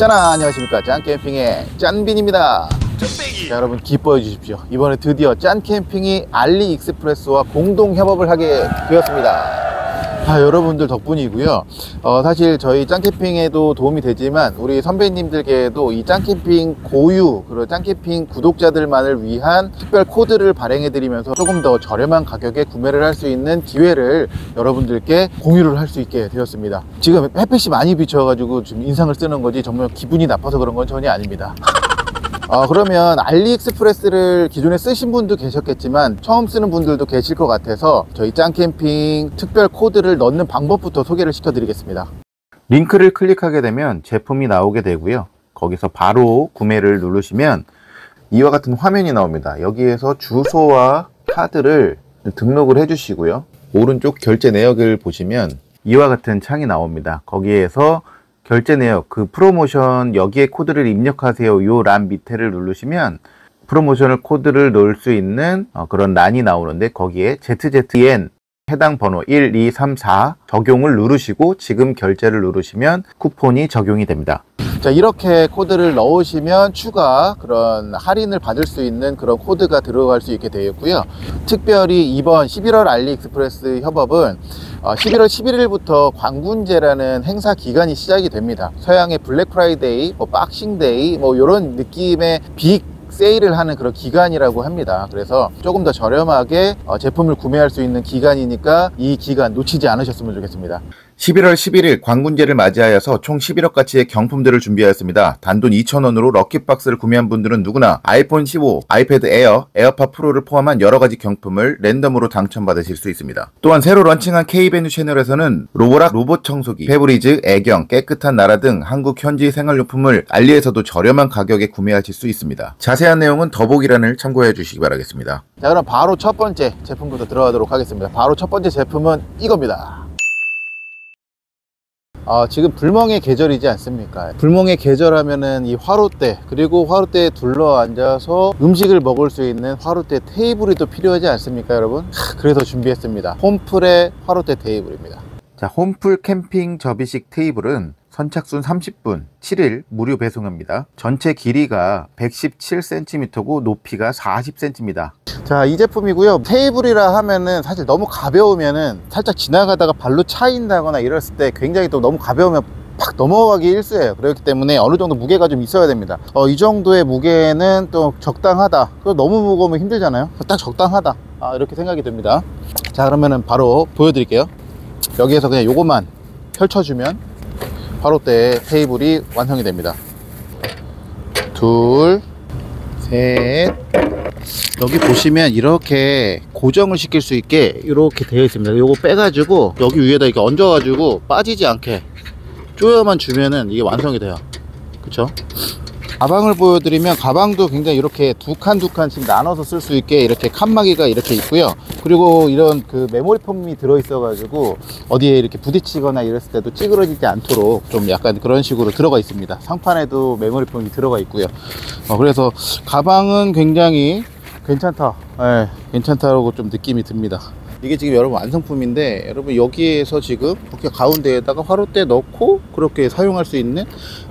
짠아. 안녕하십니까. 짠캠핑의 짠빈입니다. 자, 여러분 기뻐해 주십시오. 이번에 드디어 짠캠핑이 알리익스프레스와 공동 협업을 하게 되었습니다 아, 여러분들 덕분이고요. 어, 사실 저희 짠캠핑에도 도움이 되지만 우리 선배님들께도 이 짠캠핑 고유 그리고 짠캠핑 구독자들만을 위한 특별 코드를 발행해 드리면서 조금 더 저렴한 가격에 구매를 할 수 있는 기회를 여러분들께 공유를 할 수 있게 되었습니다. 지금 햇빛이 많이 비쳐가지고 지금 인상을 쓰는 거지 정말 기분이 나빠서 그런 건 전혀 아닙니다 어, 그러면 알리익스프레스를 기존에 쓰신 분도 계셨겠지만 처음 쓰는 분들도 계실 것 같아서 저희 짱캠핑 특별 코드를 넣는 방법부터 소개를 시켜드리겠습니다. 링크를 클릭하게 되면 제품이 나오게 되고요. 거기서 바로 구매를 누르시면 이와 같은 화면이 나옵니다. 여기에서 주소와 카드를 등록을 해주시고요. 오른쪽 결제 내역을 보시면 이와 같은 창이 나옵니다. 거기에서 결제 내역, 그 프로모션 여기에 코드를 입력하세요. 요 란 밑에를 누르시면 프로모션을 코드를 넣을 수 있는 어, 그런 란이 나오는데 거기에 ZZN 해당 번호 1, 2, 3, 4 적용을 누르시고 지금 결제를 누르시면 쿠폰이 적용이 됩니다. 자 이렇게 코드를 넣으시면 추가 그런 할인을 받을 수 있는 그런 코드가 들어갈 수 있게 되었고요 특별히 이번 11월 알리익스프레스 협업은 어, 11월 11일부터 광군제라는 행사 기간이 시작이 됩니다 서양의 블랙 프라이데이, 뭐 박싱데이 뭐 이런 느낌의 빅 세일을 하는 그런 기간이라고 합니다. 그래서 조금 더 저렴하게 어, 제품을 구매할 수 있는 기간이니까 이 기간 놓치지 않으셨으면 좋겠습니다 11월 11일 광군제를 맞이하여서 총 11억 가치의 경품들을 준비하였습니다. 단돈 2,000원으로 럭키박스를 구매한 분들은 누구나 아이폰 15, 아이패드 에어, 에어팟 프로를 포함한 여러 가지 경품을 랜덤으로 당첨받으실 수 있습니다. 또한 새로 런칭한 K베뉴 채널에서는 로보락 로봇 청소기, 페브리즈, 애경, 깨끗한 나라 등 한국 현지 생활용품을 알리에서도 저렴한 가격에 구매하실 수 있습니다. 자세한 내용은 더보기란을 참고해 주시기 바라겠습니다. 자 그럼 바로 첫 번째 제품부터 들어가도록 하겠습니다. 바로 첫 번째 제품은 이겁니다. 아, 지금 불멍의 계절이지 않습니까? 불멍의 계절 하면은 이 화롯대, 그리고 화롯대에 둘러 앉아서 음식을 먹을 수 있는 화롯대 테이블이 또 필요하지 않습니까, 여러분? 하, 그래서 준비했습니다. 홈플의 화롯대 테이블입니다. 자, 홈플 캠핑 접이식 테이블은 선착순 30분 7일 무료 배송합니다. 전체 길이가 117cm고 높이가 40cm입니다. 자, 이 제품이고요. 테이블이라 하면은 사실 너무 가벼우면은 살짝 지나가다가 발로 차인다거나 이랬을 때 굉장히 또 너무 가벼우면 팍 넘어가기 일쑤예요. 그렇기 때문에 어느 정도 무게가 좀 있어야 됩니다. 어, 이 정도의 무게는 또 적당하다. 그 너무 무거우면 힘들잖아요. 딱 적당하다. 아, 이렇게 생각이 듭니다. 자, 그러면은 바로 보여드릴게요. 여기에서 그냥 요것만 펼쳐주면 화롯대 테이블이 완성이 됩니다. 둘, 셋. 여기 보시면 이렇게 고정을 시킬 수 있게 이렇게 되어 있습니다. 요거 빼가지고 여기 위에다 이렇게 얹어가지고 빠지지 않게 조여만 주면은 이게 완성이 돼요. 그쵸? 가방을 보여드리면 가방도 굉장히 이렇게 두 칸 두 칸씩 나눠서 쓸 수 있게 이렇게 칸막이가 이렇게 있고요. 그리고 이런 그 메모리 폼이 들어 있어 가지고 어디에 이렇게 부딪히거나 이랬을 때도 찌그러지지 않도록 좀 약간 그런 식으로 들어가 있습니다. 상판에도 메모리 폼이 들어가 있고요. 어, 그래서 가방은 굉장히 괜찮다. 예, 괜찮다고 좀 느낌이 듭니다 이게 지금 여러분 완성품인데 여러분 여기에서 지금 이렇게 가운데에다가 화롯대 넣고 그렇게 사용할 수 있는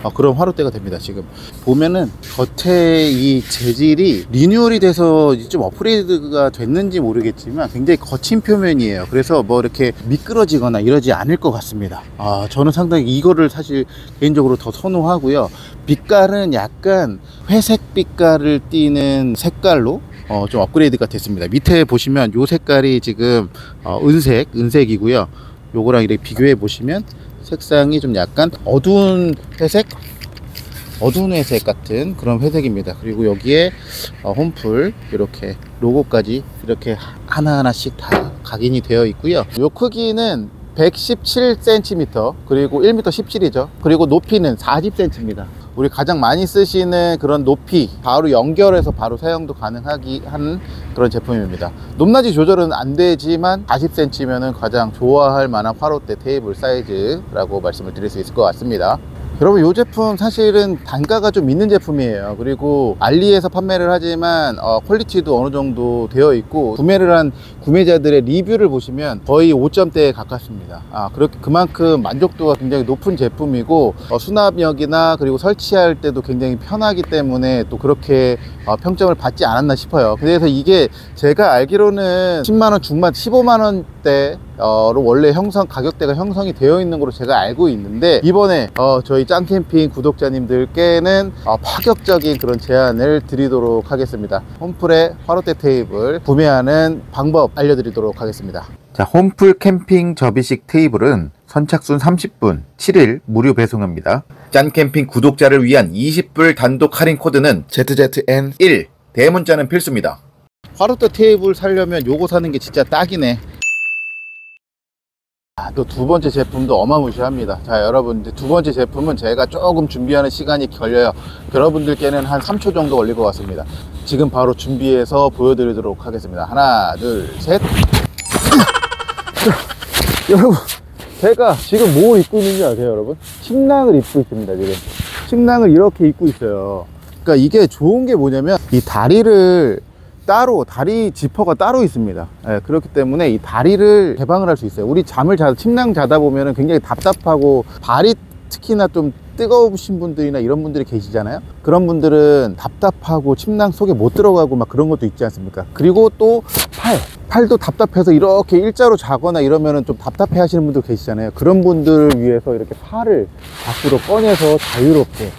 어, 그런 화롯대가 됩니다 지금. 보면은 겉에 이 재질이 리뉴얼이 돼서 좀 업그레이드가 됐는지 모르겠지만 굉장히 거친 표면이에요. 그래서 뭐 이렇게 미끄러지거나 이러지 않을 것 같습니다. 아 저는 상당히 이거를 사실 개인적으로 더 선호하고요. 빛깔은 약간 회색 빛깔을 띠는 색깔로 어, 좀 업그레이드가 됐습니다. 밑에 보시면 요 색깔이 지금 어, 은색, 은색이고요. 요거랑 이렇게 비교해 보시면 색상이 좀 약간 어두운 회색, 어두운 회색 같은 그런 회색입니다. 그리고 여기에 어, 홈플 이렇게 로고까지 이렇게 하나하나씩 다 각인이 되어 있고요. 요 크기는 117cm 그리고 1m 17이죠. 그리고 높이는 40cm입니다. 우리 가장 많이 쓰시는 그런 높이 바로 연결해서 바로 사용도 가능하기 한 그런 제품입니다. 높낮이 조절은 안 되지만 40cm면은 가장 좋아할 만한 화롯대 테이블 사이즈라고 말씀을 드릴 수 있을 것 같습니다 여러분 이 제품 사실은 단가가 좀 있는 제품이에요. 그리고 알리에서 판매를 하지만 어, quality도 어느 정도 되어 있고 구매를 한 구매자들의 리뷰를 보시면 거의 5점대에 가깝습니다. 아 그렇게 그만큼 만족도가 굉장히 높은 제품이고 어, 수납력이나 그리고 설치할 때도 굉장히 편하기 때문에 또 그렇게 어, 평점을 받지 않았나 싶어요. 그래서 이게 제가 알기로는 10만원 중반 15만원대 어로 원래 형성 가격대가 형성이 되어 있는 걸로 제가 알고 있는데 이번에 어, 저희 짱캠핑 구독자님들께는 어, 파격적인 그런 제안을 드리도록 하겠습니다. 홈플의 화롯대 테이블 구매하는 방법 알려드리도록 하겠습니다 자 홈플 캠핑 접이식 테이블은 선착순 30분 7일 무료 배송합니다 짠캠핑 구독자를 위한 20불 단독 할인 코드는 ZZN1 대문자는 필수입니다 화롯대 테이블 사려면 요거 사는 게 진짜 딱이네 아, 또 두 번째 제품도 어마무시합니다. 자, 여러분, 두 번째 제품은 제가 조금 준비하는 시간이 걸려요. 여러분들께는 한 3초 정도 걸릴 것 같습니다. 지금 바로 준비해서 보여드리도록 하겠습니다. 하나, 둘, 셋. 여러분, 제가 지금 뭘 입고 있는지 아세요, 여러분? 침낭을 입고 있습니다, 지금. 침낭을 이렇게 입고 있어요. 그러니까 이게 좋은 게 뭐냐면 이 다리를 따로 다리 지퍼가 따로 있습니다 예, 그렇기 때문에 이 다리를 개방을 할 수 있어요 우리 잠을 자 침낭 자다 보면 굉장히 답답하고 발이 특히나 좀 뜨거우신 분들이나 이런 분들이 계시잖아요. 그런 분들은 답답하고 침낭 속에 못 들어가고 막 그런 것도 있지 않습니까? 그리고 또 팔 팔도 답답해서 이렇게 일자로 자거나 이러면은 좀 답답해 하시는 분들 계시잖아요. 그런 분들을 위해서 이렇게 팔을 밖으로 꺼내서 자유롭게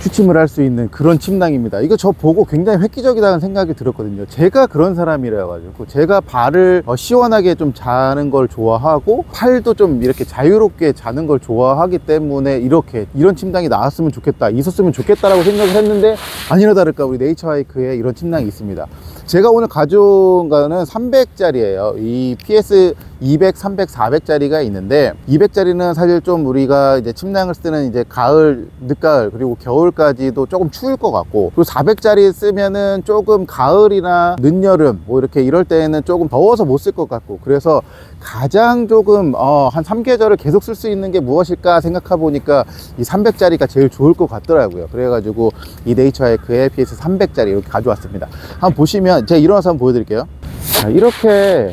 취침을 할 수 있는 그런 침낭입니다. 이거 저 보고 굉장히 획기적이다는 생각이 들었거든요. 제가 그런 사람이라 가지고 제가 발을 어, 시원하게 좀 자는 걸 좋아하고 팔도 좀 이렇게 자유롭게 자는 걸 좋아하기 때문에 이렇게 이런 침낭이 나왔으면 좋겠다 있었으면 좋겠다라고 생각을 했는데 아니나 다를까 우리 네이처하이크에 이런 침낭이 있습니다. 제가 오늘 가져온 거는 300짜리예요. 이 PS 200, 300, 400짜리가 있는데 200짜리는 사실 좀 우리가 이제 침낭을 쓰는 이제 가을, 늦가을 그리고 겨울까지도 조금 추울 것 같고 그리고 400짜리 쓰면은 조금 가을이나 늦여름 뭐 이렇게 이럴 때는 조금 더워서 못 쓸 것 같고 그래서 가장 조금 어, 한 3계절을 계속 쓸 수 있는 게 무엇일까 생각해 보니까 이 300짜리가 제일 좋을 것 같더라고요. 그래가지고 이 네이처 하이크의 PS 300짜리 이렇게 가져왔습니다. 한번 보시면 제가 일어나서 한번 보여드릴게요. 자, 이렇게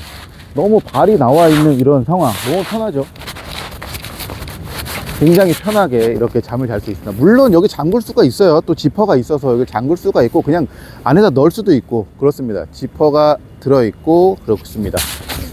너무 발이 나와 있는 이런 상황 너무 편하죠? 굉장히 편하게 이렇게 잠을 잘 수 있습니다. 물론 여기 잠글 수가 있어요. 또 지퍼가 있어서 여기 잠글 수가 있고 그냥 안에다 넣을 수도 있고 그렇습니다. 지퍼가 들어있고 그렇습니다.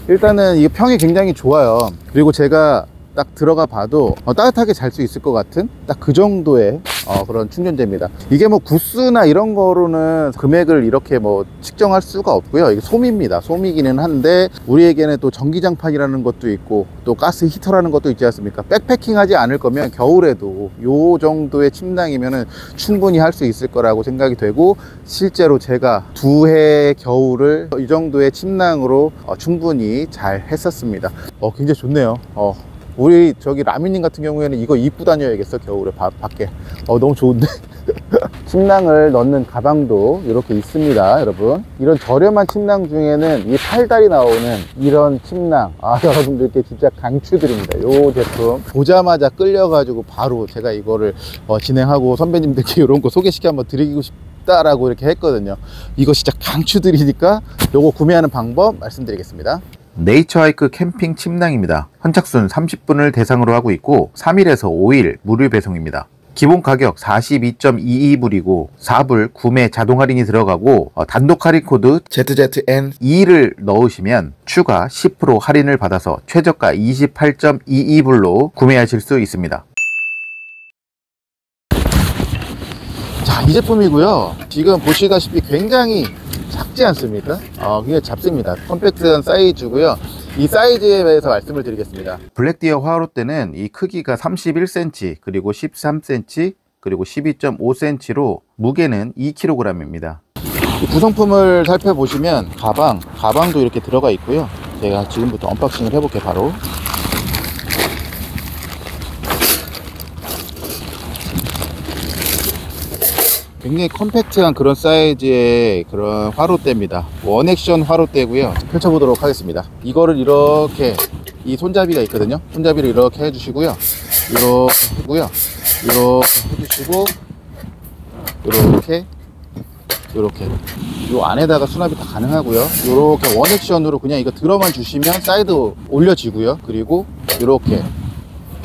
일단은 이 평이 굉장히 좋아요. 그리고 제가 딱 들어가 봐도 어, 따뜻하게 잘 수 있을 것 같은 딱 그 정도의 어, 그런 충전재입니다. 이게 뭐 구스나 이런 거로는 금액을 이렇게 뭐 측정할 수가 없고요. 이게 솜입니다. 솜이기는 한데 우리에게는 또 전기장판이라는 것도 있고 또 가스 히터라는 것도 있지 않습니까? 백패킹 하지 않을 거면 겨울에도 요 정도의 침낭이면 충분히 할 수 있을 거라고 생각이 되고 실제로 제가 두 해 겨울을 이 정도의 침낭으로 어, 충분히 잘 했었습니다. 어, 굉장히 좋네요. 어, 우리 저기 라미님 같은 경우에는 이거 입고 다녀야겠어 겨울에. 바, 밖에. 어 너무 좋은데. 침낭을 넣는 가방도 이렇게 있습니다 여러분. 이런 저렴한 침낭 중에는 이 팔다리 나오는 이런 침낭. 아 여러분들께 진짜 강추드립니다. 요 제품. 보자마자 끌려가지고 바로 제가 이거를 어, 진행하고 선배님들께 이런 거 소개시켜 한번 드리고 싶다라고 이렇게 했거든요. 이거 진짜 강추드리니까 요거 구매하는 방법 말씀드리겠습니다 네이처하이크 캠핑 침낭입니다. 선착순 30분을 대상으로 하고 있고 3일에서 5일 무료 배송입니다. 기본 가격 42.22불이고 4불 구매 자동 할인이 들어가고 어, 단독 할인 코드 ZZN2를 넣으시면 추가 10% 할인을 받아서 최저가 28.22불로 구매하실 수 있습니다. 자, 이 제품이고요. 지금 보시다시피 굉장히 작지 않습니까? 어, 굉장히 작습니다. 컴팩트한 사이즈고요. 이 사이즈에 대해서 말씀을 드리겠습니다. 블랙디어 화롯대는 이 크기가 31cm, 그리고 13cm, 그리고 12.5cm로 무게는 2kg입니다. 구성품을 살펴보시면 가방, 가방도 이렇게 들어가 있고요. 제가 지금부터 unboxing을 해볼게요, 바로. 굉장히 컴팩트한 그런 사이즈의 그런 화로대입니다. one action 화로대고요. 펼쳐보도록 하겠습니다. 이거를 이렇게 이 손잡이가 있거든요. 손잡이를 이렇게 해주시고요. 이렇게 하고요. 이렇게 해주시고 이렇게 이렇게 요 안에다가 수납이 다 가능하고요. 이렇게 one action으로 그냥 이거 들어만 주시면 사이드 올려지고요. 그리고 이렇게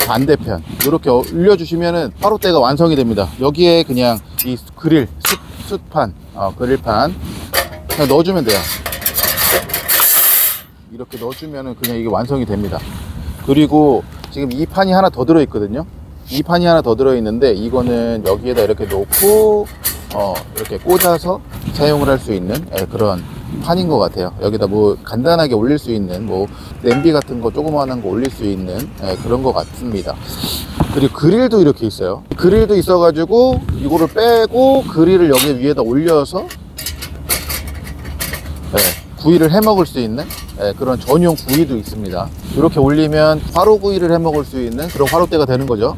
반대편 이렇게 올려주시면은 화로대가 완성이 됩니다. 여기에 그냥 이 그릴 숯, 숯판 어, 그릴판 그냥 넣어주면 돼요. 이렇게 넣어주면은 그냥 이게 완성이 됩니다. 그리고 지금 이 판이 하나 더 들어 있거든요. 이 판이 하나 더 들어 있는데 이거는 여기에다 이렇게 놓고 어, 이렇게 꽂아서 사용을 할 수 있는 예, 그런 판인 것 같아요. 여기다 뭐 간단하게 올릴 수 있는 뭐 냄비 같은 거 조그마한 거 올릴 수 있는 예, 그런 것 같습니다. 그리고 그릴도 이렇게 있어요. 그릴도 있어 가지고 이거를 빼고 그릴을 여기 위에다 올려서 예, 구이를 해 먹을 수 있는 예, 그런 전용 구이도 있습니다. 이렇게 올리면 화로 구이를 해 먹을 수 있는 그런 화로대가 되는 거죠.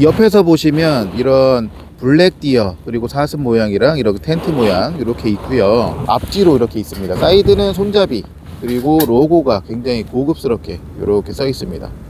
옆에서 보시면 이런 블랙 디어 그리고 사슴 모양이랑 이렇게 텐트 모양 이렇게 있고요. 앞뒤로 이렇게 있습니다. 사이드는 손잡이 그리고 로고가 굉장히 고급스럽게 이렇게 써 있습니다. 예,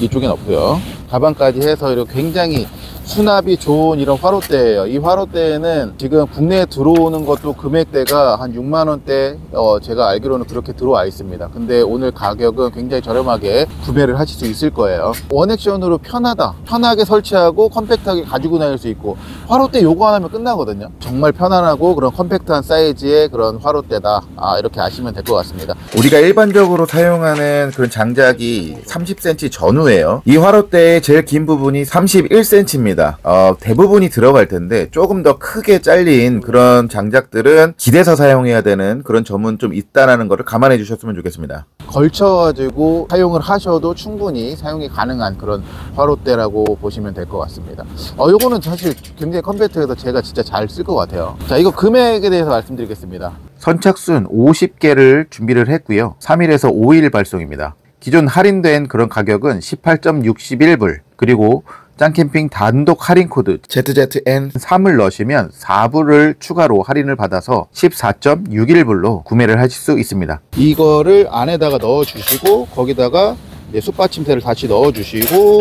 이쪽엔 없고요. 가방까지 해서 이렇게 굉장히 수납이 좋은 이런 화로대예요. 이 화로대는 지금 국내에 들어오는 것도 금액대가 한 6만원대 어, 제가 알기로는 그렇게 들어와 있습니다. 근데 오늘 가격은 굉장히 저렴하게 구매를 하실 수 있을 거예요. 원액션으로 편하다. 편하게 설치하고 컴팩트하게 가지고 다닐 수 있고 화로대 요거 하나면 끝나거든요. 정말 편안하고 그런 컴팩트한 사이즈의 그런 화로대다. 아, 이렇게 아시면 될 것 같습니다. 우리가 일반적으로 사용하는 그런 장작이 30cm 전후예요. 이 화로대의 제일 긴 부분이 31cm입니다. 어, 대부분이 들어갈 텐데 조금 더 크게 잘린 그런 장작들은 기대서 사용해야 되는 그런 점은 좀 있다라는 것을 감안해 주셨으면 좋겠습니다. 걸쳐가지고 사용을 하셔도 충분히 사용이 가능한 그런 화로대라고 보시면 될 것 같습니다. 어, 요거는 사실 굉장히 컴팩트해서 제가 진짜 잘 쓸 것 같아요. 자, 이거 금액에 대해서 말씀드리겠습니다. 선착순 50개를 준비를 했고요. 3일에서 5일 발송입니다. 기존 할인된 그런 가격은 18.61불. 그리고 짱캠핑 단독 할인 코드 ZZN3을 넣으시면 4불을 추가로 할인을 받아서 14.61불로 구매를 하실 수 있습니다. 이거를 안에다가 넣어 주시고 거기다가 숯받침대를 다시 넣어 주시고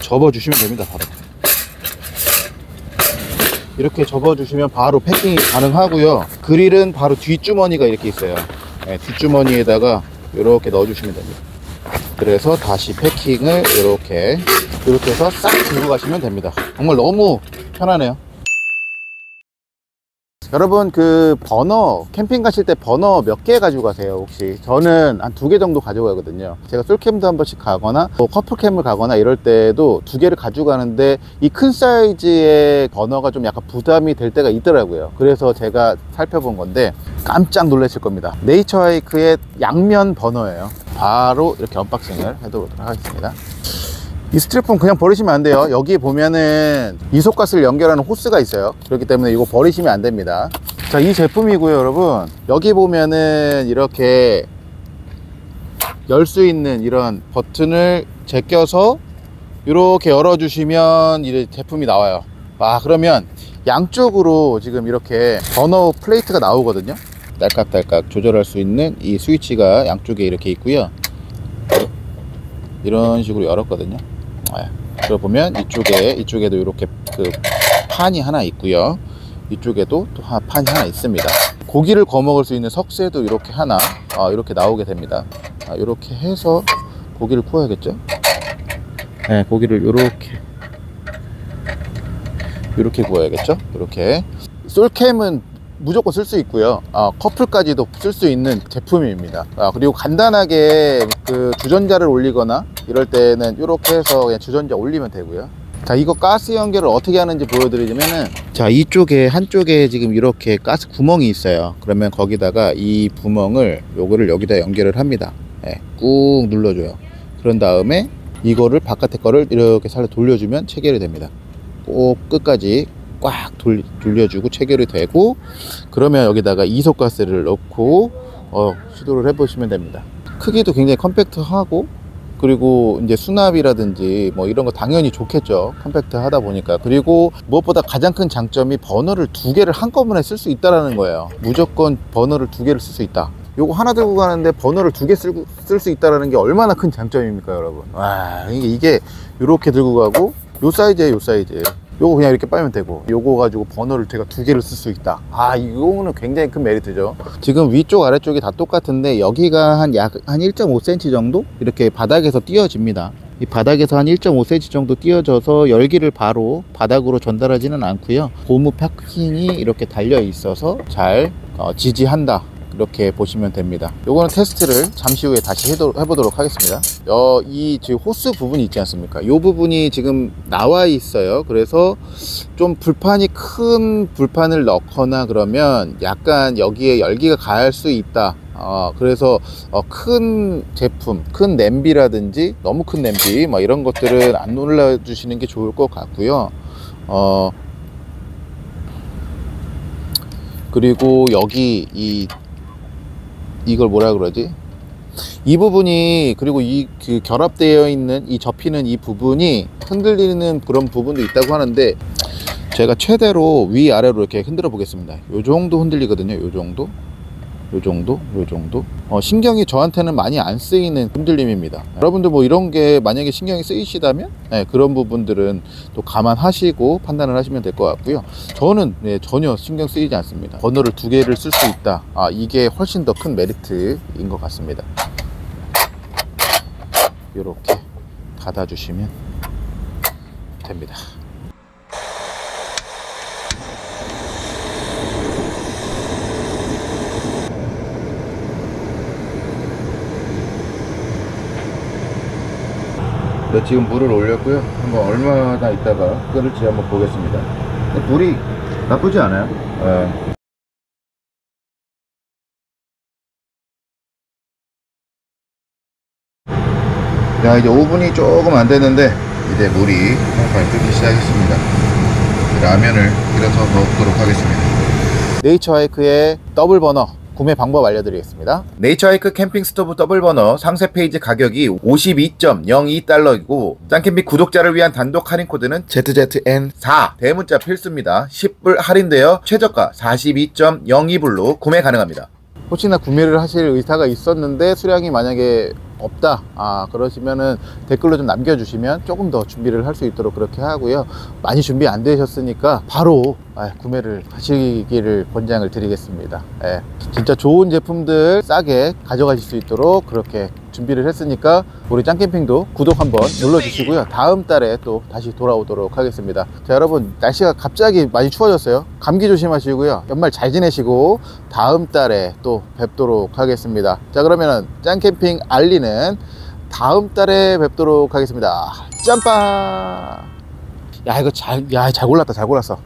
접어 주시면 됩니다 바로. 이렇게 접어 주시면 바로 패킹이 가능하고요. 그릴은 바로 뒷주머니가 이렇게 있어요. 네, 뒷주머니에다가 이렇게 넣어 주시면 됩니다 그래서 다시 패킹을 이렇게 이렇게 해서 싹 들고 가시면 됩니다. 정말 너무 편하네요 여러분 그 버너 캠핑 가실 때 버너 몇 개 가지고 가세요 혹시? 저는 한 두 개 정도 가지고 가거든요. 제가 솔캠도 한 번씩 가거나 뭐 커플캠을 가거나 이럴 때도 두 개를 가지고 가는데 이 큰 사이즈의 버너가 좀 약간 부담이 될 때가 있더라고요. 그래서 제가 살펴본 건데 깜짝 놀라실 겁니다. 네이처하이크의 양면 버너예요. 바로 이렇게 unboxing을 해보도록 하겠습니다 이 스티로폼 그냥 버리시면 안 돼요. 여기 보면은 이소가스를 연결하는 호스가 있어요. 그렇기 때문에 이거 버리시면 안 됩니다. 자 이 제품이고요 여러분. 여기 보면은 이렇게 열 수 있는 이런 버튼을 제껴서 이렇게 열어 주시면 이 제품이 나와요. 아 그러면 양쪽으로 지금 이렇게 버너 플레이트가 나오거든요. 딸깍딸깍 조절할 수 있는 이 스위치가 양쪽에 이렇게 있고요. 이런 식으로 열었거든요. 네. 그리고 보면 이쪽에 이쪽에도 이렇게 그 판이 하나 있고요. 이쪽에도 또 하- 판이 하나 있습니다. 고기를 구워 먹을 수 있는 석쇠도 이렇게 하나 아, 이렇게 나오게 됩니다. 아, 이렇게 해서 고기를 구워야겠죠? 네, 고기를 이렇게 이렇게 구워야겠죠? 이렇게. 솔캠은 무조건 쓸 수 있고요. 아, 커플까지도 쓸 수 있는 제품입니다. 아, 그리고 간단하게 그 주전자를 올리거나 이럴 때는 이렇게 해서 그냥 주전자 올리면 되고요. 자 이거 가스 연결을 어떻게 하는지 보여드리자면은 자 이쪽에 한쪽에 지금 이렇게 가스 구멍이 있어요. 그러면 거기다가 이 구멍을 요거를 여기다 연결을 합니다. 예, 꾹 눌러줘요. 그런 다음에 이거를 바깥에 거를 이렇게 살짝 돌려주면 체결이 됩니다. 꼭 끝까지 꽉 돌, 돌려주고 체결이 되고 그러면 여기다가 이속가스를 넣고 어, 시도를 해보시면 됩니다. 크기도 굉장히 컴팩트하고 그리고 이제 수납이라든지 뭐 이런 거 당연히 좋겠죠. 컴팩트 하다 보니까. 그리고 무엇보다 가장 큰 장점이 버너를 두 개를 한꺼번에 쓸 수 있다라는 거예요. 무조건 버너를 두 개를 쓸 수 있다. 요거 하나 들고 가는데 버너를 두 개 쓸 수 있다라는 게 얼마나 큰 장점입니까, 여러분? 와, 이게, 이렇게 들고 가고 요 사이즈에 요 사이즈에 요거 그냥 이렇게 빨면 되고. 요거 가지고 버너를 제가 두 개를 쓸 수 있다. 아 이거는 굉장히 큰 메리트죠. 지금 위쪽 아래쪽이 다 똑같은데 여기가 한 약 한 1.5cm 정도? 이렇게 바닥에서 띄어집니다. 이 바닥에서 한 1.5cm 정도 띄어져서 열기를 바로 바닥으로 전달하지는 않고요. 고무 패킹이 이렇게 달려 있어서 잘 어, 지지한다 이렇게 보시면 됩니다. 요거는 테스트를 잠시 후에 다시 해보도록 하겠습니다. 어, 이 지금 호스 부분이 있지 않습니까? 이 부분이 지금 나와 있어요. 그래서 좀 불판이 큰 불판을 넣거나 그러면 약간 여기에 열기가 가할 수 있다. 어, 그래서 어, 큰 제품, 큰 냄비라든지 너무 큰 냄비 뭐 이런 것들은 안 올려주시는 게 좋을 것 같고요. 어, 그리고 여기 이 이걸 뭐라 그러지? 이 부분이 그리고 이 그 결합되어 있는 이 접히는 이 부분이 흔들리는 그런 부분도 있다고 하는데 제가 최대로 위아래로 이렇게 흔들어 보겠습니다. 요 정도 흔들리거든요. 요 정도. 요 정도, 요 정도. 어, 신경이 저한테는 많이 안 쓰이는 흔들림입니다. 여러분들 뭐 이런 게 만약에 신경이 쓰이시다면 네, 그런 부분들은 또 감안하시고 판단을 하시면 될 것 같고요. 저는 네, 전혀 신경 쓰이지 않습니다. 번호를 두 개를 쓸 수 있다. 아, 이게 훨씬 더 큰 메리트인 것 같습니다. 이렇게 닫아 주시면 됩니다. 네, 지금 물을 올렸고요. 한번 얼마나 있다가 끓을지 한번 보겠습니다. 불이 나쁘지 않아요. 예. 자, 이제 5분이 조금 안 됐는데, 이제 물이 팡팡 끓기 시작했습니다. 라면을 끓여서 먹도록 하겠습니다. 네이처 하이크의 더블 버너 구매 방법 알려드리겠습니다. 네이처하이크 캠핑 스토브 더블 버너 상세 페이지 가격이 52.02달러이고 짱캠핑 구독자를 위한 단독 할인 코드는 ZZN4 대문자 필수입니다. 10불 할인되어 최저가 42.02불로 구매 가능합니다. 혹시나 구매를 하실 의사가 있었는데 수량이 만약에 없다 아 그러시면은 댓글로 좀 남겨주시면 조금 더 준비를 할 수 있도록 그렇게 하고요 많이 준비 안 되셨으니까 바로 아, 구매를 하시기를 권장을 드리겠습니다. 예, 진짜 좋은 제품들 싸게 가져가실 수 있도록 그렇게 준비를 했으니까 우리 짱캠핑도 구독 한번 눌러주시고요. 다음 달에 또 다시 돌아오도록 하겠습니다. 자 여러분 날씨가 갑자기 많이 추워졌어요. 감기 조심하시고요. 연말 잘 지내시고 다음 달에 또 뵙도록 하겠습니다. 자 그러면은 짱캠핑 알리는 다음 달에 뵙도록 하겠습니다. 짬빠 야 이거 잘 야 잘 골랐다 잘 골랐어